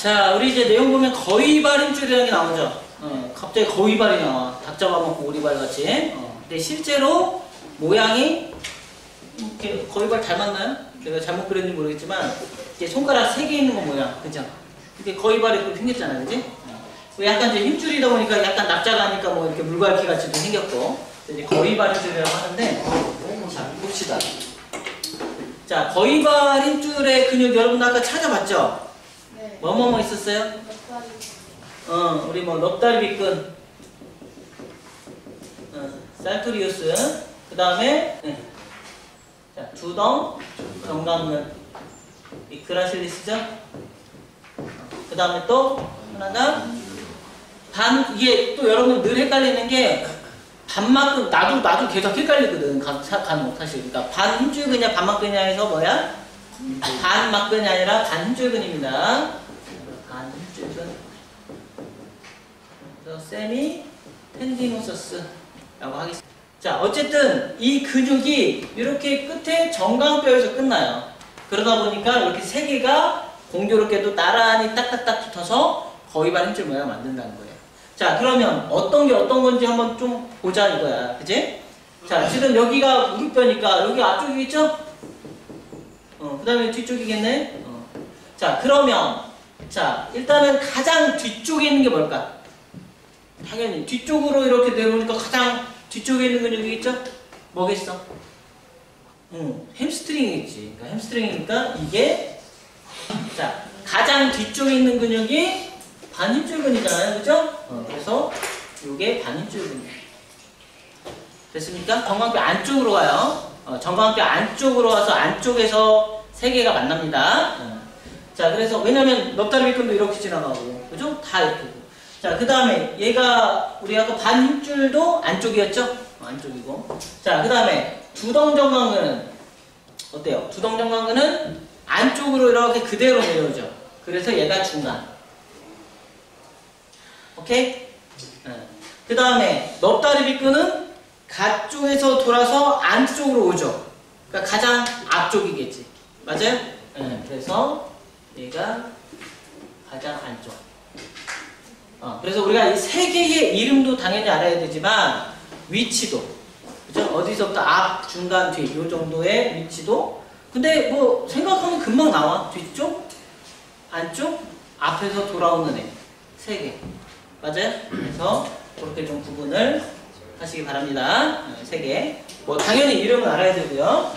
자, 우리 이제 내용 보면 거위발임줄이라는 게 나오죠. 어, 갑자기 거위발이 나와. 닭 잡아먹고 오리발 같이. 어, 근데 실제로 모양이 이렇게 거위발 닮았나요? 제가 잘못 그렸는지 모르겠지만 이게 손가락 세 개 있는 거 모양, 그죠? 이게 거위발이 또 생겼잖아요, 그지? 어. 약간 이제 힘줄이다 보니까 약간 납작하니까 뭐 이렇게 물갈퀴 같이도 생겼고 이제 거위발임줄이라고 하는데 자 봅시다. 자 거위발임줄의 근육 여러분 아까 찾아봤죠? 네. 뭐뭐 뭐 있었어요? 어, 우리 뭐 넉다리 비끈, 어, 살토리우스, 그 다음에 자 두덩, 정강근, 이 그라실리스죠. 그 다음에 또 하나가 반 이게 또 여러분 늘 헷갈리는 게 반만큼 나도 나도 계속 헷갈리거든 간, 사- 간혹 사실. 그러니까 반 힘줄근이냐 반막근이냐 해서 뭐야? 반막근이 아니라 반힘줄근입니다 반힘줄근 그래서 세미 텐디노서스라고 하겠습니다 자 어쨌든 이 근육이 이렇게 끝에 정강뼈에서 끝나요 그러다 보니까 이렇게 세 개가 공교롭게도 나란히 딱딱딱 붙어서 거의 반 힘줄 모양을 만든다는 거예요 자 그러면 어떤 게 어떤 건지 한번 좀 보자 이거야 그지? 자 지금 여기가 무릎뼈니까 여기 앞쪽이겠죠? 어, 그 다음에 뒤쪽이겠네 어. 자 그러면 자 일단은 가장 뒤쪽에 있는 게 뭘까? 당연히 뒤쪽으로 이렇게 내려오니까 가장 뒤쪽에 있는 근육이겠죠? 뭐겠어? 응, 햄스트링이겠지. 그러니까 햄스트링이니까 이게 자 가장 뒤쪽에 있는 근육이 반힘줄근이잖아요, 그죠? 어, 그래서 이게 반힘줄근. 됐습니까? 정강뼈 안쪽으로 가요. 어, 정강뼈 안쪽으로 와서 안쪽에서 세 개가 만납니다. 어. 자, 그래서 왜냐면 넙다리 밑근도 이렇게 지나가고, 그죠? 다 이렇게. 자, 그 다음에 얘가 우리 아까 반 힘줄도 안쪽이었죠? 어, 안쪽이고. 자, 그 다음에 두덩정강근은 어때요? 두덩정강근은 안쪽으로 이렇게 그대로 내려오죠. 그래서 얘가 중간. 오케이? 그 다음에 넙다리 비끈은 가쪽에서 돌아서 안쪽으로 오죠. 그러니까 가장 앞쪽이겠지. 맞아요? 네, 그래서 얘가 가장 안쪽. 어, 그래서 우리가 이 세 개의 이름도 당연히 알아야 되지만 위치도 그죠? 어디서부터 앞, 중간, 뒤 이 정도의 위치도 근데 뭐 생각하면 금방 나와 뒤쪽, 안쪽, 앞에서 돌아오는 애 세 개. 맞아요? 그래서 그렇게 좀 구분을 하시기 바랍니다. 네, 세 개. 뭐 당연히 이름은 알아야 되고요.